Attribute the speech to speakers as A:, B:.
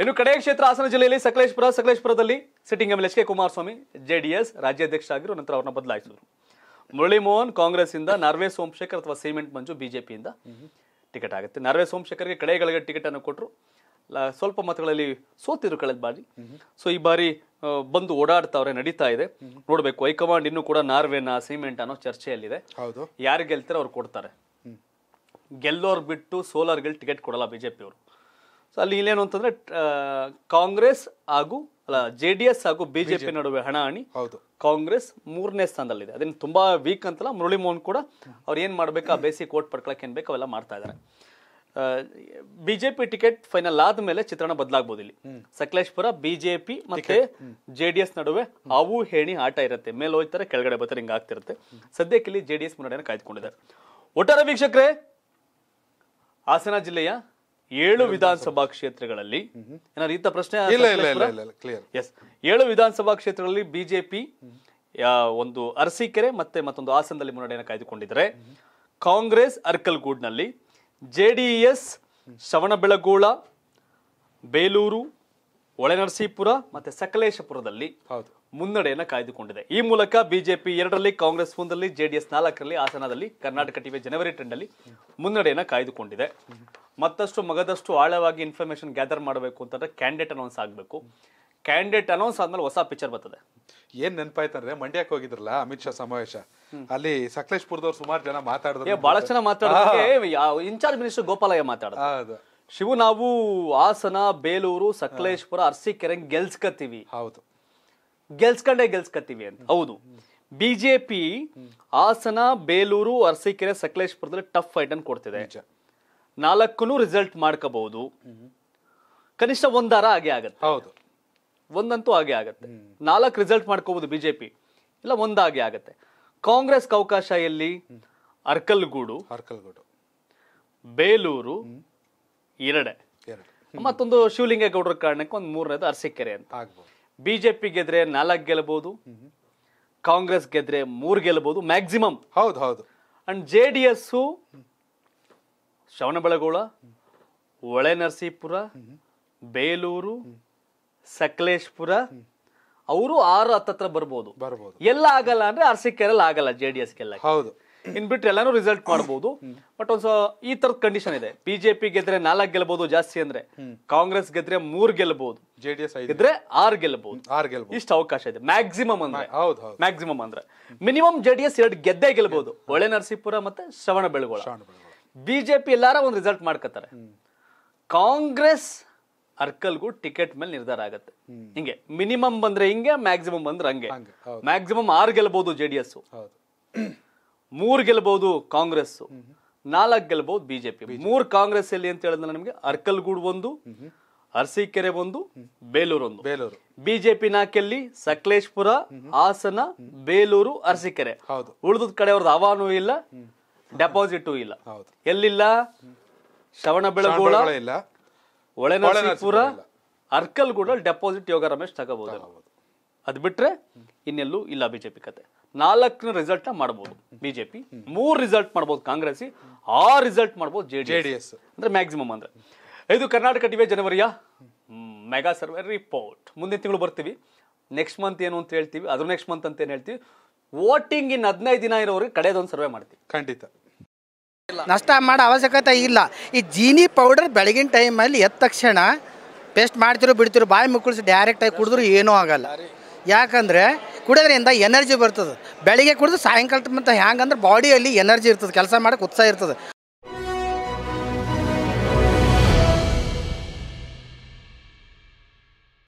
A: ಇನ್ನು ಕಡೆಯ ಕ್ಷೇತ್ರ ಹಾಸನ ಜಿಲ್ಲೆಯಲ್ಲಿ Sakleshpur ಸಕಲೇಶ್ಪುರದಲ್ಲಿ sitting M L H K Kumaraswamy JDS ರಾಜ್ಯಾಧ್ಯಕ್ಷ ಆಗಿರೋ ನಂತರ ಅವ್ರನ್ನ ಬದಲಾಯಿಸಿದ್ರು. ಮುರಳಿ ಮೋಹನ್ ಕಾಂಗ್ರೆಸ್ ಇಂದ ನಾರ್ವೆ ಸೋಮಶೇಖರ್ ಅಥವಾ ಸಿಮೆಂಟ್ ಮಂಜು ಬಿಜೆಪಿಯಿಂದ ಟಿಕೆಟ್ ಆಗುತ್ತೆ. ನಾರ್ವೆ ಸೋಮಶೇಖರ್ಗೆ ಕಡೆಗಳಿಗೆ ಟಿಕೆಟ್ ಅನ್ನು ಕೊಟ್ಟರು ಸ್ವಲ್ಪ ಮತಗಳಲ್ಲಿ ಸೋತಿದ್ರು ಕಳೆದ ಬಾರಿ. ಸೊ ಈ ಬಾರಿ ಬಂದು ಓಡಾಡ್ತಾವ್ರೆ ನಡೀತಾ ಇದೆ. ನೋಡ್ಬೇಕು ಹೈಕಮಾಂಡ್ ಇನ್ನು ಕೂಡ ನಾರ್ವೆನ ಸಿಮೆಂಟ್ ಅನ್ನೋ ಚರ್ಚೆಯಲ್ಲಿದೆ.
B: ಹೌದು.
A: ಯಾರು ಗೆಲ್ತಾರೆ ಅವ್ರು ಕೊಡ್ತಾರೆ. ಗೆಲ್ಲೋರ್ ಬಿಟ್ಟು ಸೋಲಾರ್ಗೆ ಟಿಕೆಟ್ ಕೊಡಲ್ಲ ಬಿಜೆಪಿ ಅವರು ಸೊ ಅಲ್ಲಿ ಇಲ್ಲೇನು ಅಂತಂದ್ರೆ ಆ, ಕಾಂಗ್ರೆಸ್ ಹಾಗೂ ಅಲ್ಲ ಜೆ ಡಿ ಎಸ್ ಹಾಗೂ ಬಿಜೆಪಿ ನಡುವೆ ಹಣಾಹಣಿ.
B: ಹೌದು.
A: ಕಾಂಗ್ರೆಸ್ ಮೂರನೇ ಸ್ಥಾನದಲ್ಲಿದೆ. ಅದನ್ನ ತುಂಬಾ ವೀಕ್ ಅಂತಲ್ಲ ಮುರಳಿ ಮೋಹನ್ ಕೂಡ ಅವ್ರು ಏನ್ ಮಾಡ್ಬೇಕು ಆ ಬೇಸಿಕ್ ಓಟ್ ಪಡ್ಕೊಳಕ್ಕೆ ಏನ್ ಬೇಕು ಅವೆಲ್ಲ ಮಾಡ್ತಾ ಇದ್ದಾರೆ. ಬಿಜೆಪಿ ಟಿಕೆಟ್ ಫೈನಲ್ ಆದ್ಮೇಲೆ ಚಿತ್ರಣ ಬದಲಾಗಬಹುದು ಇಲ್ಲಿ. ಸಕಲೇಶ್ಪುರ ಬಿಜೆಪಿ ಮತ್ತೆ ಜೆಡಿಎಸ್ ನಡುವೆ ಅವು ಹೇಣಿ ಆಟ ಇರುತ್ತೆ. ಮೇಲೆ ಹೋಗ್ತಾರೆ ಕೆಳಗಡೆ ಬರ್ತಾರೆ ಹಿಂಗ ಆಗ್ತಿರುತ್ತೆ. ಸದ್ಯಕ್ಕೆ ಇಲ್ಲಿ ಜೆಡಿಎಸ್ ಮುನ್ನಡೆಯನ್ನು ಕಾಯ್ದುಕೊಂಡಿದ್ದಾರೆ. ಒಟ್ಟಾರೆ ವೀಕ್ಷಕರೇ ಹಾಸನ ಜಿಲ್ಲೆಯ ಏಳು ವಿಧಾನಸಭಾ ಕ್ಷೇತ್ರಗಳಲ್ಲಿ. ಏನಾದ್ರು ಇಂಥ ಪ್ರಶ್ನೆ ಎಸ್ ಏಳು ವಿಧಾನಸಭಾ ಕ್ಷೇತ್ರಗಳಲ್ಲಿ ಬಿಜೆಪಿ ಒಂದು ಅರಸೀಕೆರೆ ಮತ್ತೆ ಮತ್ತೊಂದು ಹಾಸನದಲ್ಲಿ ಮುನ್ನಡೆಯನ್ನು ಕಾಯ್ದುಕೊಂಡಿದ್ದಾರೆ. ಕಾಂಗ್ರೆಸ್ ಅರ್ಕಲ್ಗೂಡ್ನಲ್ಲಿ ಜೆಡಿಎಸ್ ಶ್ರವಣಬೆಳಗೋಳ ಬೇಲೂರು ಒಳೆನರಸೀಪುರ ಮತ್ತೆ ಸಕಲೇಶಪುರದಲ್ಲಿ
B: ಹೌದು.
A: ಮುನ್ನಡೆಯನ್ನ ಕಾಯ್ದುಕೊಂಡಿದೆ. ಈ ಮೂಲಕ ಬಿಜೆಪಿ ಎರಡರಲ್ಲಿ ಕಾಂಗ್ರೆಸ್ ಒಂದರಲ್ಲಿ ಜೆಡಿಎಸ್ ನಾಲ್ಕರಲ್ಲಿ ಹಾಸನದಲ್ಲಿ ಕರ್ನಾಟಕ ಟಿವಿ ಜನವರಿ ಟೆಂಡಲ್ಲಿ ಮುನ್ನಡೆಯನ್ನ ಕಾಯ್ದುಕೊಂಡಿದೆ. ಮತ್ತಷ್ಟು ಮಗದಷ್ಟು ಆಳವಾಗಿ ಇನ್ಫಾರ್ಮೇಶನ್ ಗ್ಯಾದರ್ ಮಾಡಬೇಕು ಅಂತಂದ್ರೆ ಕ್ಯಾಂಡಿಡೇಟ್ ಅನೌನ್ಸ್ ಆಗಬೇಕು. ಕ್ಯಾಂಡಿಡೇಟ್ ಅನೌನ್ಸ್ ಆದ್ಮೇಲೆ ಹೊಸ ಪಿಕ್ಚರ್ ಬರ್ತದೆ.
B: ಏನ್ ನೆನಪಾಯ್ತಂದ್ರೆ ಮಂಡ್ಯಕ್ಕೆ ಹೋಗಿದ್ರಲ್ಲ ಅಮಿತ್ ಶಾ ಸಮಾವೇಶ? ಅಲ್ಲಿ ಸಕಲೇಶ್ಪುರದವ್ರು ಸುಮಾರು ಜನ ಮಾತಾಡಿದ್ರೆ.
A: ಬಹಳ ಜನ ಮಾತಾಡಿದ್ರೆ ಇನ್ಚಾರ್ಜ್ ಮಿನಿಸ್ಟರ್ ಗೋಪಾಲಯ್ಯ ಮಾತಾಡಿದ್ರು.
B: ಹೌದು.
A: ಶಿವು ನಾವು ಹಾಸನ ಬೇಲೂರು ಸಕಲೇಶ್ಪುರ ಅರ್ಸಿಕೆರೆ ಗೆಲ್ಸ್ಕತ್ತೀವಿ.
B: ಹೌದು.
A: ಗೆಲ್ಸ್ಕೊಂಡೇ ಗೆಲ್ಸ್ಕತ್ತೀವಿ ಅಂತ. ಹೌದು. ಬಿಜೆಪಿ ಹಾಸನ ಬೇಲೂರು ಅರಸೀಕೆರೆ ಸಕಲೇಶ್ಪುರದಲ್ಲಿ ಟಫ್ ಫೈಟ್ ಅನ್ನು ಕೊಡ್ತಿದೆ. ನಾಲ್ಕು ರಿಸಲ್ಟ್ ಮಾಡ್ಕೋಬಹುದು. ಕನಿಷ್ಠ ಒಂದಾರ ಹಾಗೆ ಆಗತ್ತೆ.
B: ಹೌದು.
A: ಒಂದಂತೂ ಹಾಗೆ ಆಗತ್ತೆ. ನಾಲ್ಕು ರಿಸಲ್ಟ್ ಮಾಡ್ಕೋಬಹುದು ಬಿಜೆಪಿ. ಇಲ್ಲ ಒಂದಾಗೆ ಆಗತ್ತೆ. ಕಾಂಗ್ರೆಸ್ ಅವಕಾಶ ಎಲ್ಲಿ? ಅರ್ಕಲ್ಗೂಡು.
B: ಅರ್ಕಲ್ಗೂಡು.
A: ಬೇಲೂರು. ಎರಡೆ. ಮತ್ತೊಂದು ಶಿವಲಿಂಗೇಗೌಡರ ಕಾರಣಕ್ಕೆ ಒಂದು ಮೂರನೇದು ಅರಸೀಕೆರೆ ಅಂತ. ಬಿಜೆಪಿ ಗೆದ್ರೆ ನಾಲ್ಕು ಗೆಲ್ಲಬಹುದು ಕಾಂಗ್ರೆಸ್ ಗೆದ್ರೆ ಮೂರ್ ಗೆಲ್ಲಬಹುದು ಮ್ಯಾಕ್ಸಿಮಮ್.
B: ಹೌದು ಹೌದು.
A: And J D S Shravanabelagola Hole Narasipura Belur Sakleshpur ಅವರು ಆರು ಹತ್ತತ್ರ ಬರ್ಬೋದು.
B: ಬರ್ಬೋದು.
A: ಎಲ್ಲ ಆಗಲ್ಲ ಅಂದ್ರೆ ಅರಸೀಕೆರೆಲ್ಲ ಆಗಲ್ಲ ಜೆ ಡಿ ಎಸ್ ಗೆಲ್ಲ.
B: ಹೌದು.
A: ಇನ್ ಬಿಟ್ರೆ ಎಲ್ಲಾನು ರಿಸಲ್ಟ್ ಮಾಡಬಹುದು ಬಟ್ ಒಂದು ಈ ತರದ ಕಂಡೀಷನ್ ಇದೆ. ಬಿಜೆಪಿ ಗೆದ್ರೆ ನಾಲ್ಕು ಗೆಲ್ಬಹುದು ಜಾಸ್ತಿ ಅಂದ್ರೆ ಕಾಂಗ್ರೆಸ್ ಗೆದ್ರೆ ಮೂರ್ ಗೆಲ್ಬಹುದು
B: ಜೆ ಡಿ ಎಸ್
A: ಗೆದ್ರೆ ಆರ್ ಗೆಲ್ಬಹುದು
B: ಆರ್ ಗೆಲ್ಬಹುದು
A: ಇಷ್ಟು ಅವಕಾಶ ಇದೆ. ಮ್ಯಾಕ್ಸಿಮಮ್ ಅಂದ್ರೆ.
B: ಹೌದು
A: ಮ್ಯಾಕ್ಸಿಮಮ್ ಅಂದ್ರೆ. ಮಿನಿಮಮ್ ಜೆ ಡಿ ಎಸ್ ಎರಡು ಗೆದ್ದೇ ಗೆಲ್ಬಹುದು ಒಳೆ ನರಸೀಪುರ ಮತ್ತೆ ಶ್ರವಣ ಬೆಳಗೊಳ
B: ಶ್ರವಣ ಜೆ
A: ಬಿಜೆಪಿ ಎಲ್ಲಾರ ಒಂದು ರಿಸಲ್ಟ್ ಮಾಡ್ಕೋತಾರೆ ಕಾಂಗ್ರೆಸ್ ಅರ್ಕಲ್ಗೂ ಟಿಕೆಟ್ ಮೇಲೆ ನಿರ್ಧಾರ ಆಗತ್ತೆ. ಹಿಂಗೆ ಮಿನಿಮಮ್ ಬಂದ್ರೆ ಹಿಂಗೆ ಮ್ಯಾಕ್ಸಿಮಮ್ ಬಂದ್ರೆ ಹಂಗೆ. ಮ್ಯಾಕ್ಸಿಮಮ್ ಆರು ಗೆಲ್ಬಹುದು ಜೆ ಡಿ ಎಸ್. ಮೂರ್ ಗೆಲ್ಬಹುದು ಕಾಂಗ್ರೆಸ್. ನಾಲ್ಕು ಗೆಲ್ಬಹುದು ಬಿಜೆಪಿ. ಮೂರ್ ಕಾಂಗ್ರೆಸ್ ಎಲ್ಲಿ ಅಂತ ಹೇಳಿದ್ರೆ ನಮಗೆ ಅರ್ಕಲ್ಗೂಡ್ ಒಂದು ಅರಸೀಕೆರೆ ಒಂದು ಬೇಲೂರು ಒಂದು.
B: ಬೇಲೂರು.
A: ಬಿಜೆಪಿ ನಾಲ್ಕೆಲ್ಲಿ ಸಕಲೇಶ್ಪುರ ಹಾಸನ ಬೇಲೂರು ಅರಸೀಕೆರೆ.
B: ಹೌದು.
A: ಉಳಿದ ಕಡೆ ಅವ್ರದ್ದು ಆವಾನು ಇಲ್ಲ. ಡೆಪಾಸಿಟು ಇಲ್ಲ. ಎಲ್ಲಿಲ್ಲ? ಶ್ರವಣ ಬೆಳಗೋಳ
B: ಇಲ್ಲ.
A: ಒಳೆ
B: ಅರ್ಕಲ್ ಕೂಡ.
A: ಅರ್ಕಲ್ಗೂಡ ಡೆಪಾಸಿಟ್ ಯೋಗ ರಮೇಶ್ ತಗೋಬಹುದು ಅದು ಬಿಟ್ರೆ ಇನ್ನೆಲ್ಲೂ ಇಲ್ಲ ಬಿಜೆಪಿ ಕತೆ. ನಾಲ್ಕನ ರಿಸಲ್ಟ್ನ ಮಾಡಬಹುದು ಬಿಜೆಪಿ. ಮೂರ್ ರಿಸಲ್ಟ್ ಮಾಡಬಹುದು ಕಾಂಗ್ರೆಸ್ ಆ ರಿಸಲ್ಟ್ ಮಾಡಬಹುದು
B: ಜೆ
A: ಜೆಡಿಎಸ್ ಅಂದ್ರೆ ಮ್ಯಾಕ್ಸಿಮಮ್ ಅಂದ್ರೆ. ಇದು ಕರ್ನಾಟಕ ಟಿವಿ ಜನವರಿಯ ಮೆಗಾ ಸರ್ವೆ ರಿಪೋರ್ಟ್ ಮುಂದಿನ ತಿಂಗಳು ಬರ್ತೀವಿ. ನೆಕ್ಸ್ಟ್ ಮಂತ್ ಏನು ಅಂತ ಹೇಳ್ತೀವಿ. ಅದ್ರ ನೆಕ್ಸ್ಟ್ ಮಂತ್ ಅಂತ ಏನು ಹೇಳ್ತೀವಿ. ವೋಟಿಂಗ್ ಇನ್ ಹದಿನೈದು ದಿನ ಇರೋರಿಗೆ ಕಡೆಯದೊಂದು ಸರ್ವೆ ಮಾಡ್ತೀವಿ.
B: ಖಂಡಿತ.
C: ನಷ್ಟ ಮಾಡೋ ಅವಶ್ಯಕತೆ ಇಲ್ಲ. ಈ ಜೀನಿ ಪೌಡರ್ ಬೆಳಗಿನ ಟೈಮಲ್ಲಿ ಎದ್ದ ತಕ್ಷಣ ಪೇಸ್ಟ್ ಮಾಡ್ತಿರೋ ಬಿಡ್ತಿರೋ ಬಾಯಿ ಮುಕ್ಕಳಿಸಿ ಡೈರೆಕ್ಟಾಗಿ ಕುಡಿದ್ರು ಏನೂ ಆಗಲ್ಲ. ಯಾಕಂದರೆ ಕುಡಿಯೋದ್ರಿಂದ ಎನರ್ಜಿ ಬರ್ತದೆ. ಬೆಳಿಗ್ಗೆ ಕುಡಿದು ಸಾಯಂಕಾಲ ಮತ್ತು ಹ್ಯಾಂಗಂದ್ರೆ ಬಾಡಿಯಲ್ಲಿ ಎನರ್ಜಿ ಇರ್ತದೆ ಕೆಲಸ ಮಾಡೋಕೆ ಉತ್ಸಾಹ ಇರ್ತದೆ.